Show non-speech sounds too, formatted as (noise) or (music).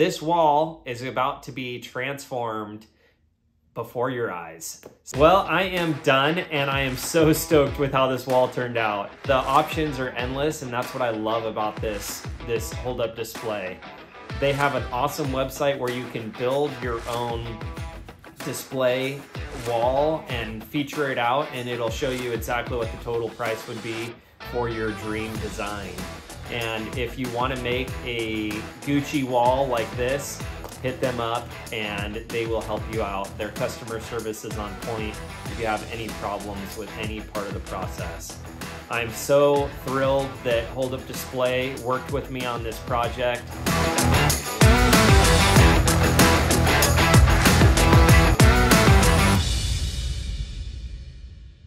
this wall is about to be transformed before your eyes. Well, I am done and I am so (laughs) stoked with how this wall turned out. The options are endless and that's what I love about this, this hold up display. They have an awesome website where you can build your own display wall and feature it out and it'll show you exactly what the total price would be for your dream design. And if you want to make a Gucci wall like this, hit them up and they will help you out. Their customer service is on point if you have any problems with any part of the process. I'm so thrilled that Hold Up Display worked with me on this project.